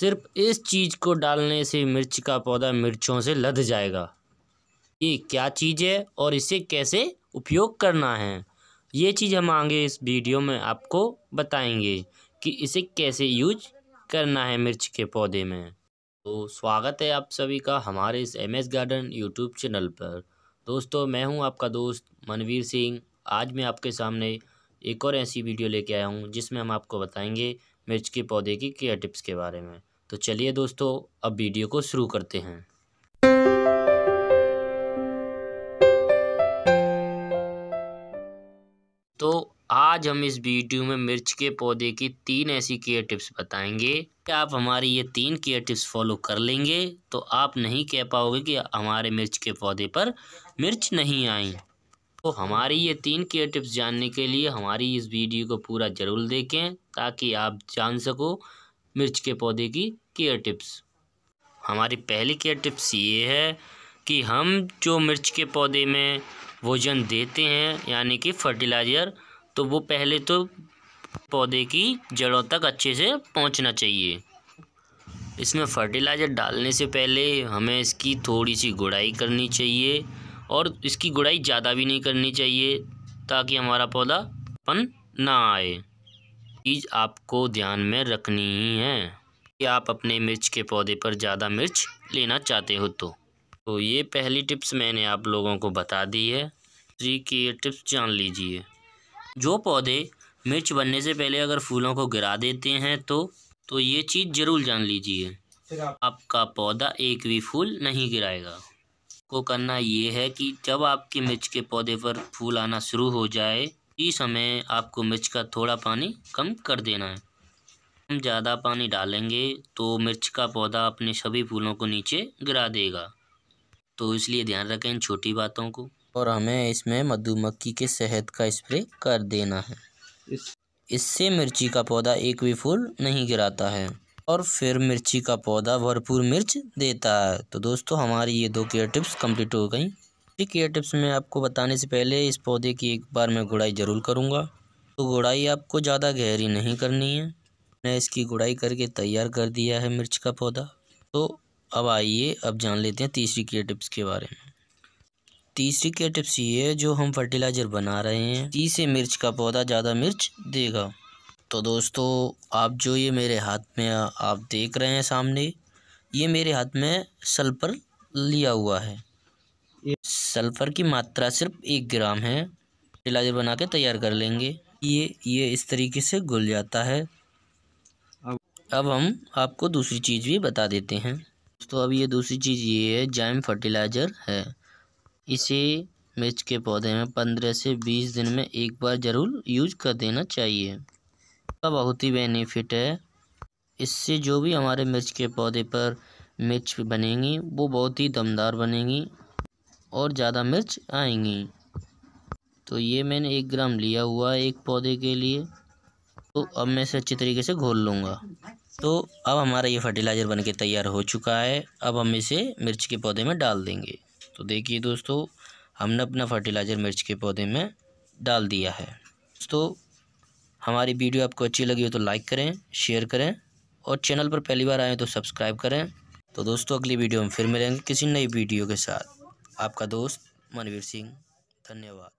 सिर्फ़ इस चीज़ को डालने से मिर्च का पौधा मिर्चों से लद जाएगा। ये क्या चीज़ है और इसे कैसे उपयोग करना है? ये चीज़ हम आगे इस वीडियो में आपको बताएँगे कि इसे कैसे यूज़ करना है मिर्च के पौधे में। तो स्वागत है आप सभी का हमारे इस M S garden YouTube channel पर। दोस्तों, मैं हूँ आपका दोस्त मनवीर सिंह। आज मैं आपके सामने एक और ऐसी वीडियो लेके आया हूँ जिसमें हम आपको बताएँगे मिर्च के पौधे की केयर टिप्स के बारे में। तो चलिए दोस्तों, अब वीडियो को शुरू करते हैं। तो आज हम इस वीडियो में मिर्च के पौधे की तीन ऐसी केयर टिप्स बताएँगे। कि आप हमारी ये तीन केयर टिप्स फॉलो कर लेंगे? तो आप नहीं कह पाओगे कि हमारे मिर्च के पौधे पर मिर्च नहीं आई। तो हमारी ये तीन केयर टिप्स जानने के लिए हमारी इस वीडियो को पूरा ज़रूर देखें ताकि आप जान सको मिर्च के पौधे की केयर टिप्स हमारी पहली केयर टिप्स ये है कि हम जो मिर्च के पौधे में भोजन देते हैं, यानी कि फर्टिलाइज़र तो वो पहले तो पौधे की जड़ों तक अच्छे से पहुँचना चाहिए। इसमें फर्टिलाइज़र डालने से पहले हमें इसकी थोड़ी सी गुड़ाई करनी चाहिए। और इसकी गुड़ाई ज़्यादा भी नहीं करनी चाहिए ताकि हमारा पौधा पन ना आए। चीज़ आपको ध्यान में रखनी ही है कि आप अपने मिर्च के पौधे पर ज़्यादा मिर्च लेना चाहते हो तो। तो ये पहली टिप्स मैंने आप लोगों को बता दी है। जी की ये टिप्स जान लीजिए। जो पौधे मिर्च बनने से पहले अगर फूलों को गिरा देते हैं तो तो ये चीज़ ज़रूर जान लीजिए। आपका पौधा एक भी फूल नहीं गिराएगा। को करना ये है कि जब आपके मिर्च के पौधे पर फूल आना शुरू हो जाए इस समय आपको मिर्च का थोड़ा पानी कम कर देना है। हम ज़्यादा पानी डालेंगे तो मिर्च का पौधा अपने सभी फूलों को नीचे गिरा देगा। तो इसलिए ध्यान रखें इन छोटी बातों को। और हमें इसमें मधुमक्खी के शहद का स्प्रे कर देना है। इससे मिर्ची का पौधा एक भी फूल नहीं गिराता है। और फिर मिर्ची का पौधा भरपूर मिर्च देता है। तो दोस्तों, हमारी ये दो केयर टिप्स कंप्लीट हो गई। केयर टिप्स में आपको बताने से पहले इस पौधे की एक बार मैं गुड़ाई ज़रूर करूँगा। तो गुड़ाई आपको ज़्यादा गहरी नहीं करनी है। मैंने इसकी गुड़ाई करके तैयार कर दिया है मिर्च का पौधा। तो अब आइए, अब जान लेते हैं तीसरी केयर टिप्स के बारे में। तीसरी केयर टिप्स ये है जो हम फर्टिलाइज़र बना रहे हैं। तीसरे मिर्च का पौधा ज़्यादा मिर्च देगा। तो दोस्तों, आप जो ये मेरे हाथ में, आप देख रहे हैं सामने, ये मेरे हाथ में सल्फ़र लिया हुआ है। सल्फ़र की मात्रा सिर्फ़ एक ग्राम है। फर्टिलाइज़र बना के तैयार कर लेंगे। ये ये इस तरीके से घुल जाता है। अब हम आपको दूसरी चीज़ भी बता देते हैं। तो अब ये दूसरी चीज़ ये है जाइम फर्टिलाइज़र है। इसे मिर्च के पौधे में पंद्रह से बीस दिन में एक बार ज़रूर यूज़ कर देना चाहिए। का बहुत ही बेनिफिट है। इससे जो भी हमारे मिर्च के पौधे पर मिर्च बनेंगी, वो बहुत ही दमदार बनेंगी और ज़्यादा मिर्च आएँगी। तो ये मैंने एक ग्राम लिया हुआ है एक पौधे के लिए। तो अब मैं इसे अच्छी तरीके से घोल लूँगा। तो अब हमारा ये फर्टिलाइज़र बन के तैयार हो चुका है। अब हम इसे मिर्च के पौधे में डाल देंगे। तो देखिए दोस्तों, हमने अपना फर्टिलाइज़र मिर्च के पौधे में डाल दिया है। दोस्तों हमारी वीडियो आपको अच्छी लगी हो तो लाइक करें, शेयर करें और चैनल पर पहली बार आएँ तो सब्सक्राइब करें। तो दोस्तों, अगली वीडियो में फिर मिलेंगे किसी नई वीडियो के साथ। आपका दोस्त मनवीर सिंह, धन्यवाद।